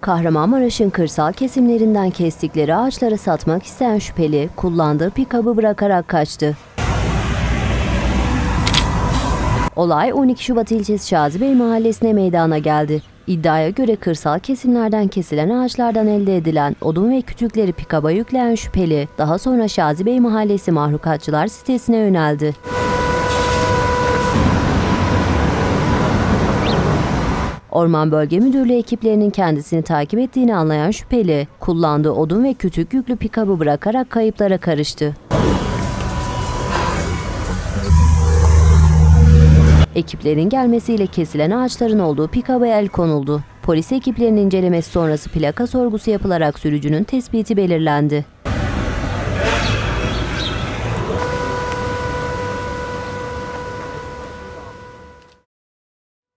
Kahramanmaraş'ın kırsal kesimlerinden kestikleri ağaçları satmak isteyen şüpheli kullandığı pikabı bırakarak kaçtı. Olay 12 Şubat ilçesi Şazibey mahallesine meydana geldi. İddiaya göre kırsal kesimlerden kesilen ağaçlardan elde edilen odun ve kütükleri pikaba yükleyen şüpheli daha sonra Şazibey mahallesi mahlukatçılar sitesine yöneldi. Orman Bölge Müdürlüğü ekiplerinin kendisini takip ettiğini anlayan şüpheli, kullandığı odun ve kütük yüklü pikabı bırakarak kayıplara karıştı. Ekiplerin gelmesiyle kesilen ağaçların olduğu pikaba el konuldu. Polis ekiplerinin incelemesi sonrası plaka sorgusu yapılarak sürücünün tespiti belirlendi.